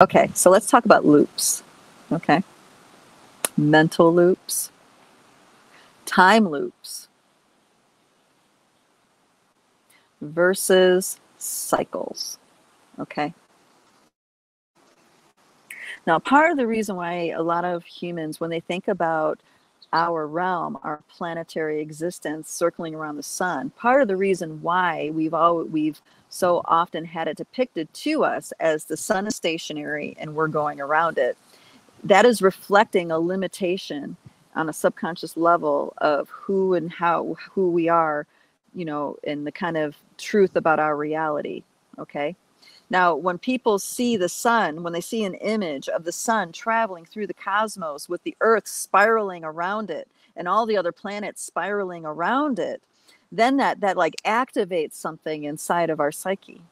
Okay, so let's talk about loops. Okay. Mental loops, time loops versus cycles. Okay. Now, part of the reason why a lot of humans, when they think about our realm, our planetary existence circling around the sun, part of the reason why we've all we've so often had it depicted to us as the sun is stationary and we're going around it, that is reflecting a limitation on a subconscious level of who and how who we are, you know, and the kind of truth about our reality. Okay. Now, when people see the sun, when they see an image of the sun traveling through the cosmos with the earth spiraling around it and all the other planets spiraling around it, then that that like activates something inside of our psyche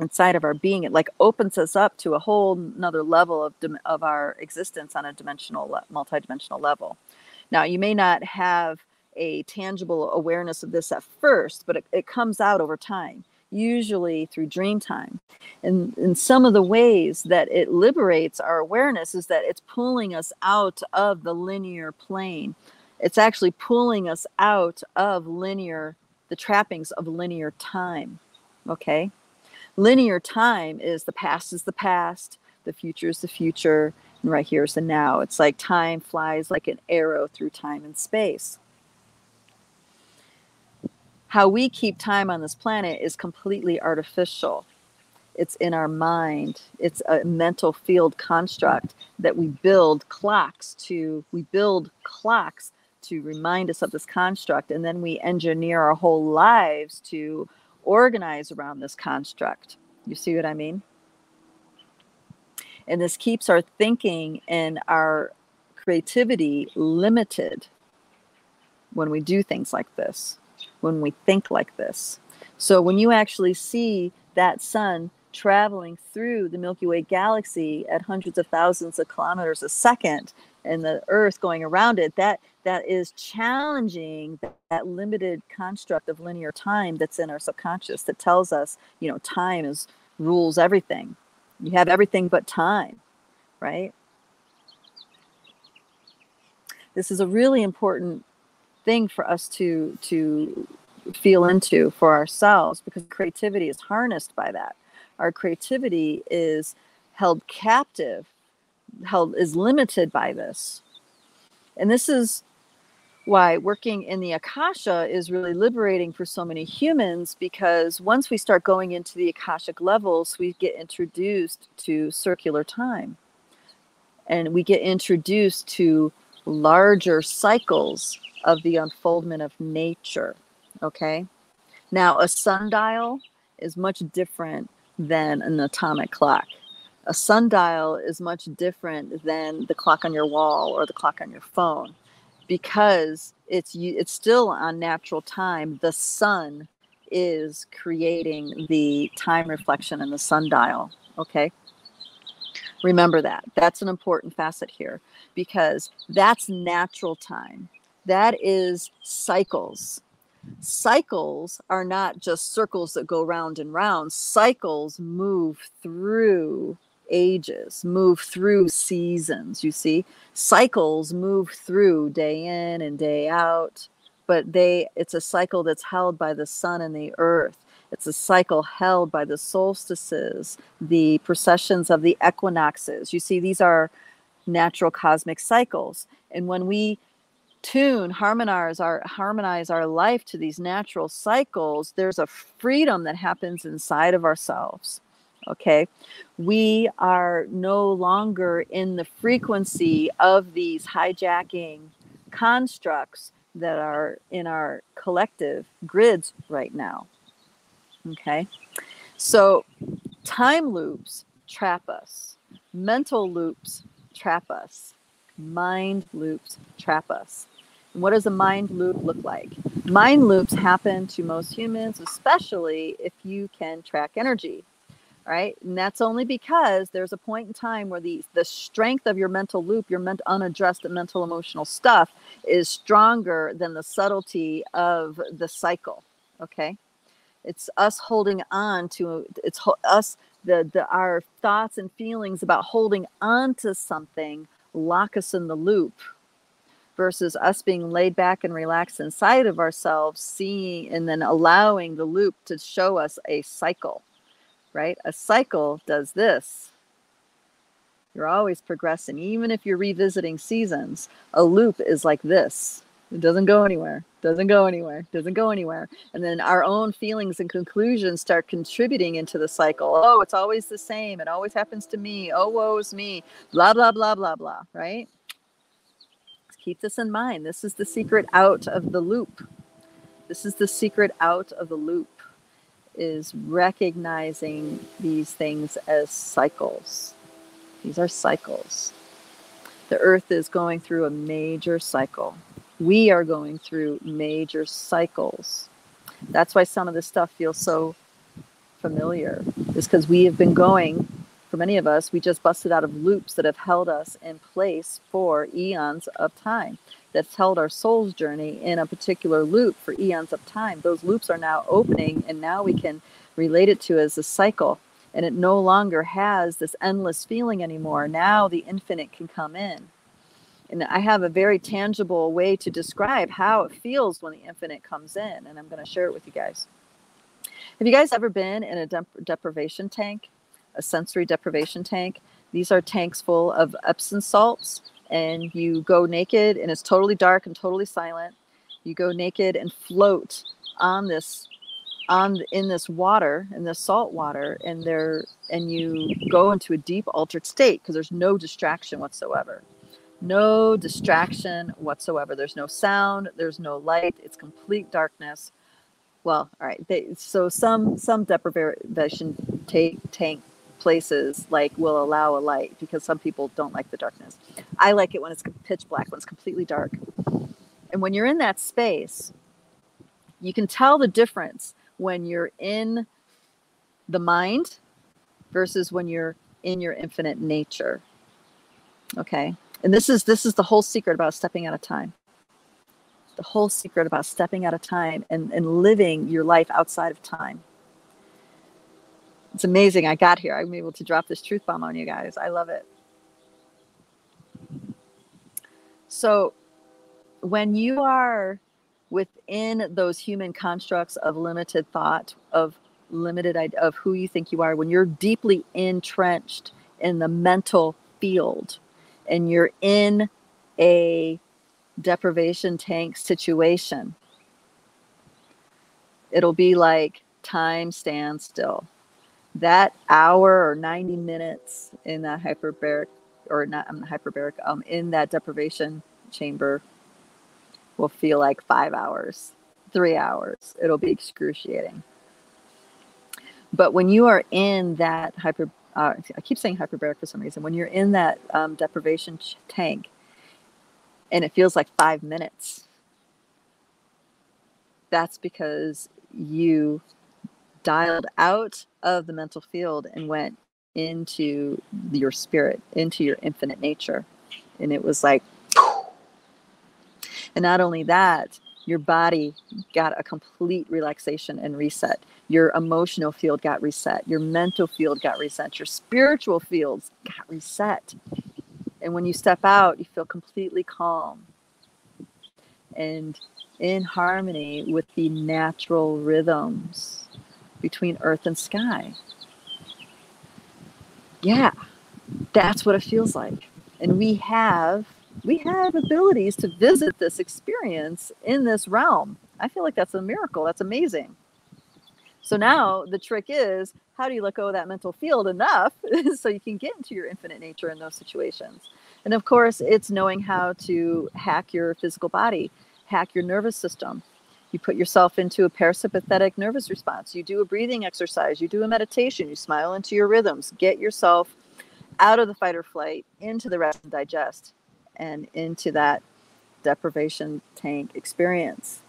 inside of our being it like opens us up to a whole another level of of our existence on a dimensional multidimensional level now you may not have a tangible awareness of this at first but it, it comes out over time usually through dream time. And, and some of the ways that it liberates our awareness is that it's pulling us out of the linear plane. It's actually pulling us out of linear, the trappings of linear time. Okay? Linear time is the past is the past, the future is the future, and right here is the now. It's like time flies like an arrow through time and space how we keep time on this planet is completely artificial. It's in our mind. It's a mental field construct that we build clocks to, we build clocks to remind us of this construct. And then we engineer our whole lives to organize around this construct. You see what I mean? And this keeps our thinking and our creativity limited when we do things like this when we think like this. So when you actually see that sun traveling through the Milky Way galaxy at hundreds of thousands of kilometers a second and the earth going around it that that is challenging that, that limited construct of linear time that's in our subconscious that tells us you know time is rules everything you have everything but time right this is a really important thing for us to to feel into for ourselves because creativity is harnessed by that. Our creativity is held captive, held is limited by this. And this is why working in the Akasha is really liberating for so many humans because once we start going into the Akashic levels, we get introduced to circular time. And we get introduced to larger cycles of the unfoldment of nature. Okay. Now, a sundial is much different than an atomic clock. A sundial is much different than the clock on your wall or the clock on your phone because it's it's still on natural time. The sun is creating the time reflection in the sundial. Okay. Remember that. That's an important facet here because that's natural time that is cycles. Cycles are not just circles that go round and round. Cycles move through ages, move through seasons. You see, cycles move through day in and day out, but they it's a cycle that's held by the sun and the earth. It's a cycle held by the solstices, the processions of the equinoxes. You see, these are natural cosmic cycles. And when we tune harmonize our harmonize our life to these natural cycles there's a freedom that happens inside of ourselves okay? We are no longer in the frequency of these hijacking constructs that are in our collective grids right now okay? So time loops trap us. Mental loops trap us. Mind loops trap us. And what does a mind loop look like? Mind loops happen to most humans, especially if you can track energy, right? And that's only because there's a point in time where the the strength of your mental loop, your ment- unaddressed mental emotional stuff, is stronger than the subtlety of the cycle. Okay, it's us holding on to it's ho- us the, the our thoughts and feelings about holding on to something lock us in the loop versus us being laid back and relaxed inside of ourselves, seeing and then allowing the loop to show us a cycle, right? A cycle does this. You're always progressing. Even if you're revisiting seasons, a loop is like this. It doesn't go anywhere, doesn't go anywhere, doesn't go anywhere. And then our own feelings and conclusions start contributing into the cycle. Oh, it's always the same. It always happens to me. Oh, woe's me. Blah, blah, blah, blah, blah, right? Keep this in mind. This is the secret out of the loop. This is the secret out of the loop is recognizing these things as cycles. These are cycles. The earth is going through a major cycle. We are going through major cycles. That's why some of this stuff feels so familiar, is because we have been going many of us, we just busted out of loops that have held us in place for eons of time, that's held our soul's journey in a particular loop for eons of time. Those loops are now opening, and now we can relate it to as a cycle. And it no longer has this endless feeling anymore. Now the infinite can come in. And I have a very tangible way to describe how it feels when the infinite comes in, and I'm going to share it with you guys. Have you guys ever been in a dep- deprivation tank? A sensory deprivation tank. These are tanks full of Epsom salts, and you go naked, and it's totally dark and totally silent. You go naked and float on this on in this water in this salt water and there and you go into a deep altered state because there's no distraction whatsoever no distraction whatsoever there's no sound there's no light it's complete darkness well all right they, so some some deprivation tank places like will allow a light because some people don't like the darkness. I like it when it's pitch black, when it's completely dark. And when you're in that space, you can tell the difference when you're in the mind versus when you're in your infinite nature. Okay? And this is this is the whole secret about stepping out of time. The whole secret about stepping out of time and, and living your life outside of time it's amazing. I got here. I'm able to drop this truth bomb on you guys. I love it. So, when you are within those human constructs of limited thought, of limited of who you think you are, when you're deeply entrenched in the mental field and you're in a deprivation tank situation, it'll be like time stands still that hour or 90 minutes in that hyperbaric or not um, hyperbaric um, in that deprivation chamber will feel like five hours three hours. It'll be excruciating. But when you are in that hyper uh, i keep saying hyperbaric for some reason. When you're in that um, deprivation tank and it feels like five minutes that's because you dialed out of the mental field and went into your spirit, into your infinite nature. And it was like, and not only that, your body got a complete relaxation and reset. Your emotional field got reset. Your mental field got reset. Your spiritual fields got reset. And when you step out, you feel completely calm and in harmony with the natural rhythms between earth and sky. Yeah, that's what it feels like. And we have we have abilities to visit this experience in this realm. I feel like that's a miracle. That's amazing. So now the trick is how do you let go of that mental field enough so you can get into your infinite nature in those situations? And of course, it's knowing how to hack your physical body, hack your nervous system, you put yourself into a parasympathetic nervous response. You do a breathing exercise. You do a meditation. You smile into your rhythms. Get yourself out of the fight or flight into the rest and digest and into that deprivation tank experience.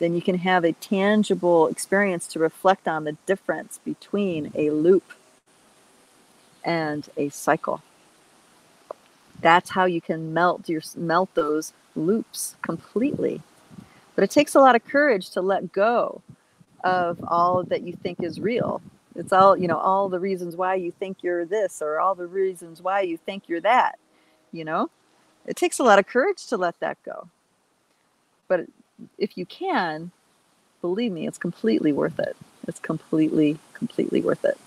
Then you can have a tangible experience to reflect on the difference between a loop and a cycle. That's how you can melt your melt those loops completely but it takes a lot of courage to let go of all that you think is real It's all, you know, all the reasons why you think you're this or all the reasons why you think you're that, you know? It takes a lot of courage to let that go. But if you can, believe me, it's completely worth it. It's completely, completely worth it.